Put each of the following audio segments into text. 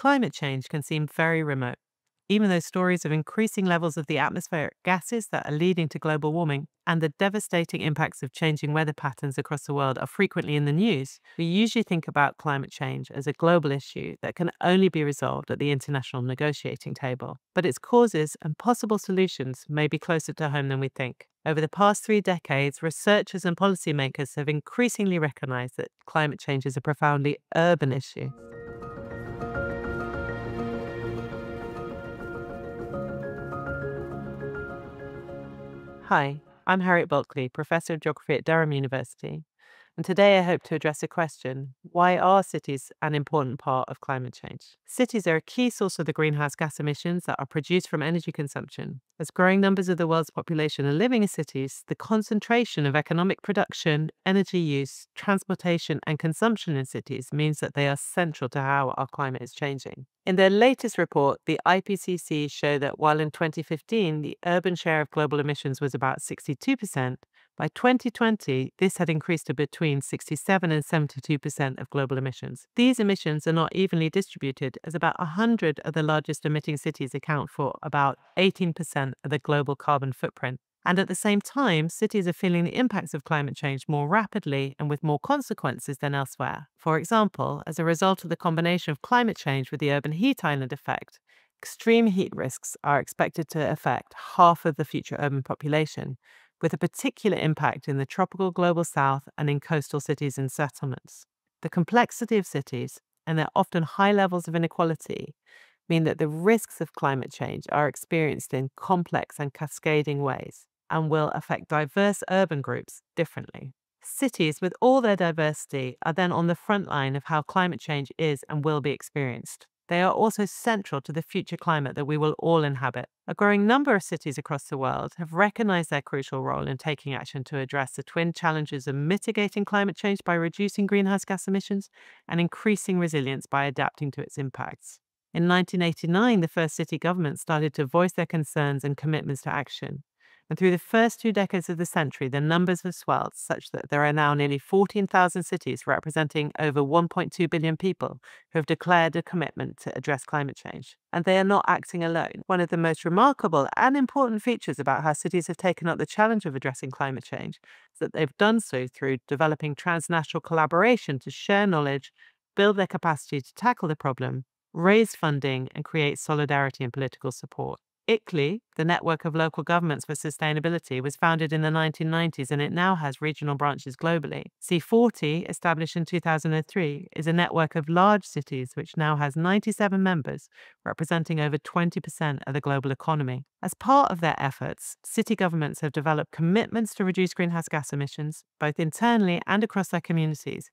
climate change can seem very remote, even though stories of increasing levels of the atmospheric gases that are leading to global warming and the devastating impacts of changing weather patterns across the world are frequently in the news, we usually think about climate change as a global issue that can only be resolved at the international negotiating table. But its causes and possible solutions may be closer to home than we think. Over the past three decades, researchers and policymakers have increasingly recognized that climate change is a profoundly urban issue. Hi, I'm Harriet Bulkeley, Professor of Geography at Durham University, and today I hope to address a question why are cities an important part of climate change? Cities are a key source of the greenhouse gas emissions that are produced from energy consumption. As growing numbers of the world's population are living in cities, the concentration of economic production, energy use, transportation, and consumption in cities means that they are central to how our climate is changing. In their latest report, the IPCC show that while in 2015 the urban share of global emissions was about 62%, by 2020, this had increased to between 67 and 72% of global emissions. These emissions are not evenly distributed, as about 100 of the largest emitting cities account for about 18% of the global carbon footprint. And at the same time, cities are feeling the impacts of climate change more rapidly and with more consequences than elsewhere. For example, as a result of the combination of climate change with the urban heat island effect, extreme heat risks are expected to affect half of the future urban population, with a particular impact in the tropical global south and in coastal cities and settlements. The complexity of cities and their often high levels of inequality mean that the risks of climate change are experienced in complex and cascading ways and will affect diverse urban groups differently. Cities, with all their diversity, are then on the front line of how climate change is and will be experienced. They are also central to the future climate that we will all inhabit. A growing number of cities across the world have recognized their crucial role in taking action to address the twin challenges of mitigating climate change by reducing greenhouse gas emissions and increasing resilience by adapting to its impacts. In 1989, the first city governments started to voice their concerns and commitments to action. And through the first two decades of the century, the numbers have swelled such that there are now nearly 14,000 cities representing over 1.2 billion people who have declared a commitment to address climate change. And they are not acting alone. One of the most remarkable and important features about how cities have taken up the challenge of addressing climate change is that they've done so through developing transnational collaboration to share knowledge, build their capacity to tackle the problem, raise funding, and create solidarity and political support. ICLEI, the Network of Local Governments for Sustainability, was founded in the 1990s and it now has regional branches globally. C40, established in 2003, is a network of large cities which now has 97 members, representing over 20% of the global economy. As part of their efforts, city governments have developed commitments to reduce greenhouse gas emissions, both internally and across their communities,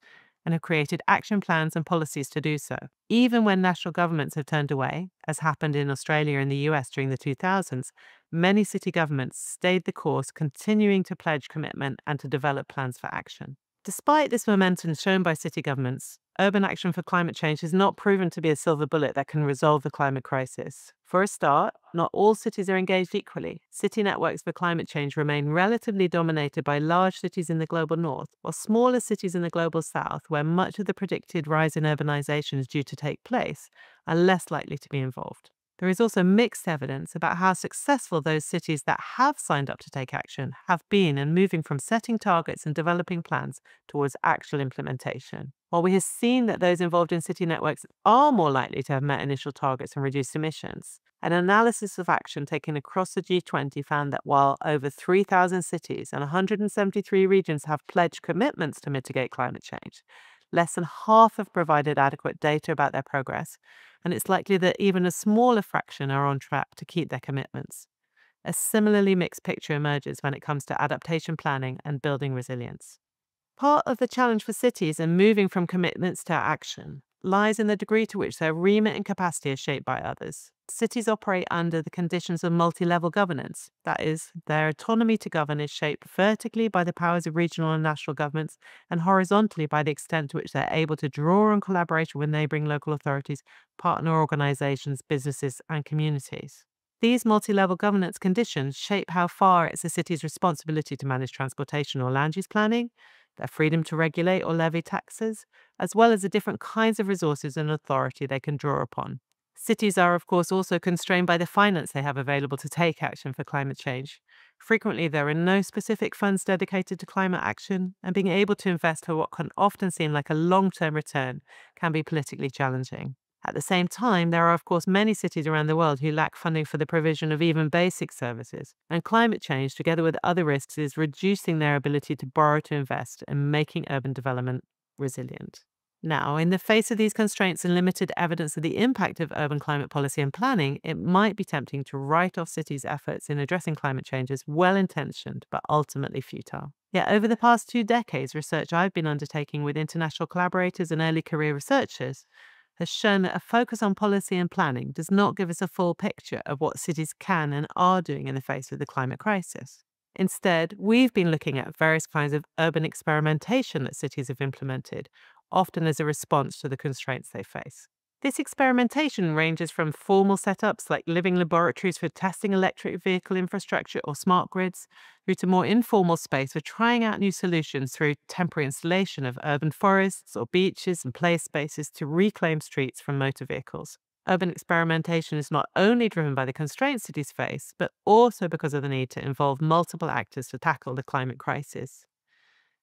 and have created action plans and policies to do so. Even when national governments have turned away, as happened in Australia and the US during the 2000s, many city governments stayed the course, continuing to pledge commitment and to develop plans for action. Despite this momentum shown by city governments, urban action for climate change has not proven to be a silver bullet that can resolve the climate crisis. For a start, not all cities are engaged equally. City networks for climate change remain relatively dominated by large cities in the global north, while smaller cities in the global south, where much of the predicted rise in urbanization is due to take place, are less likely to be involved. There is also mixed evidence about how successful those cities that have signed up to take action have been in moving from setting targets and developing plans towards actual implementation. While we have seen that those involved in city networks are more likely to have met initial targets and reduced emissions, an analysis of action taken across the G20 found that while over 3,000 cities and 173 regions have pledged commitments to mitigate climate change, less than half have provided adequate data about their progress, and it's likely that even a smaller fraction are on track to keep their commitments. A similarly mixed picture emerges when it comes to adaptation planning and building resilience. Part of the challenge for cities in moving from commitments to action lies in the degree to which their remit and capacity are shaped by others. Cities operate under the conditions of multi level governance. That is, their autonomy to govern is shaped vertically by the powers of regional and national governments and horizontally by the extent to which they're able to draw on collaboration with neighbouring local authorities, partner organisations, businesses, and communities. These multi level governance conditions shape how far it's a city's responsibility to manage transportation or land use planning, their freedom to regulate or levy taxes, as well as the different kinds of resources and authority they can draw upon. Cities are, of course, also constrained by the finance they have available to take action for climate change. Frequently, there are no specific funds dedicated to climate action, and being able to invest for what can often seem like a long term return can be politically challenging. At the same time, there are, of course, many cities around the world who lack funding for the provision of even basic services. And climate change, together with other risks, is reducing their ability to borrow to invest and making urban development resilient. Now, in the face of these constraints and limited evidence of the impact of urban climate policy and planning, it might be tempting to write off cities' efforts in addressing climate change as well intentioned but ultimately futile. Yet, over the past two decades, research I've been undertaking with international collaborators and early career researchers has shown that a focus on policy and planning does not give us a full picture of what cities can and are doing in the face of the climate crisis. Instead, we've been looking at various kinds of urban experimentation that cities have implemented, often as a response to the constraints they face. This experimentation ranges from formal setups like living laboratories for testing electric vehicle infrastructure or smart grids, through to more informal space for trying out new solutions through temporary installation of urban forests or beaches and play spaces to reclaim streets from motor vehicles. Urban experimentation is not only driven by the constraints cities face, but also because of the need to involve multiple actors to tackle the climate crisis.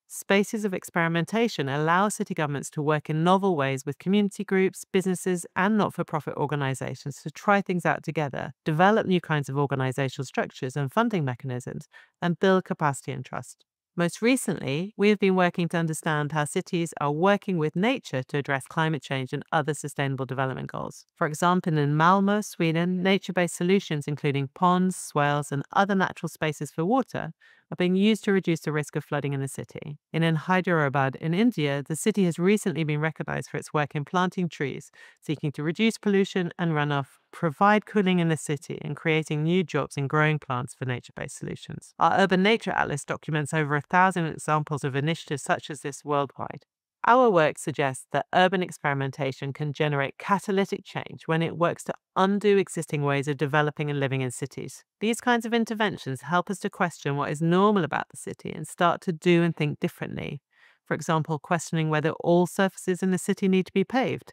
Spaces of experimentation allow city governments to work in novel ways with community groups, businesses, and not for profit organizations to try things out together, develop new kinds of organizational structures and funding mechanisms, and build capacity and trust. Most recently, we have been working to understand how cities are working with nature to address climate change and other sustainable development goals. For example, in Malmö, Sweden, nature based solutions, including ponds, swales, and other natural spaces for water, are being used to reduce the risk of flooding in the city. In Hyderabad in India, the city has recently been recognized for its work in planting trees, seeking to reduce pollution and runoff, provide cooling in the city, and creating new jobs in growing plants for nature based solutions. Our Urban Nature Atlas documents over a thousand examples of initiatives such as this worldwide. Our work suggests that urban experimentation can generate catalytic change when it works to undo existing ways of developing and living in cities. These kinds of interventions help us to question what is normal about the city and start to do and think differently. For example, questioning whether all surfaces in the city need to be paved,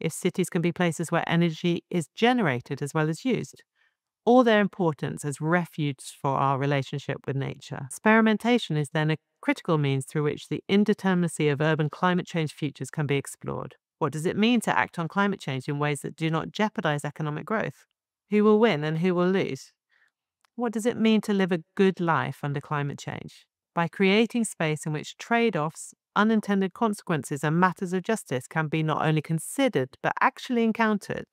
if cities can be places where energy is generated as well as used, or their importance as refuge for our relationship with nature. Experimentation is then a critical means through which the indeterminacy of urban climate change futures can be explored. What does it mean to act on climate change in ways that do not jeopardize economic growth? Who will win and who will lose? What does it mean to live a good life under climate change? By creating space in which trade offs, unintended consequences, and matters of justice can be not only considered but actually encountered,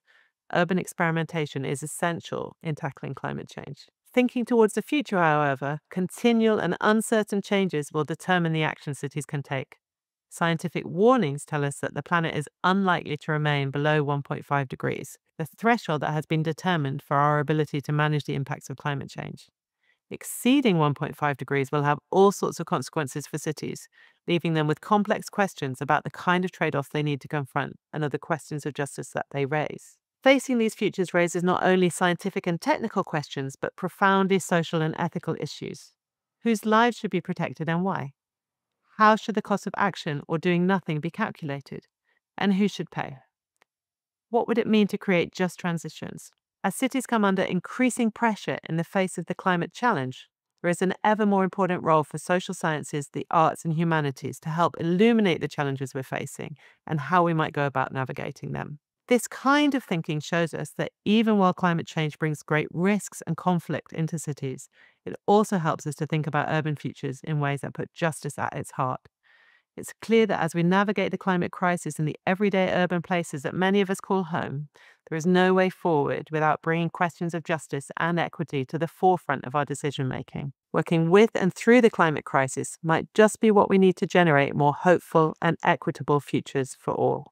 urban experimentation is essential in tackling climate change. Thinking towards the future, however, continual and uncertain changes will determine the action cities can take. Scientific warnings tell us that the planet is unlikely to remain below 1.5 degrees, the threshold that has been determined for our ability to manage the impacts of climate change. Exceeding 1.5 degrees will have all sorts of consequences for cities, leaving them with complex questions about the kind of trade offs they need to confront and other questions of justice that they raise. Facing these futures raises not only scientific and technical questions, but profoundly social and ethical issues. Whose lives should be protected and why? How should the cost of action or doing nothing be calculated? And who should pay? What would it mean to create just transitions? As cities come under increasing pressure in the face of the climate challenge, there is an ever more important role for social sciences, the arts, and humanities to help illuminate the challenges we're facing and how we might go about navigating them. This kind of thinking shows us that even while climate change brings great risks and conflict into cities, it also helps us to think about urban futures in ways that put justice at its heart. It's clear that as we navigate the climate crisis in the everyday urban places that many of us call home, there is no way forward without bringing questions of justice and equity to the forefront of our decision making. Working with and through the climate crisis might just be what we need to generate more hopeful and equitable futures for all.